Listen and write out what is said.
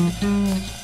Mm-hmm.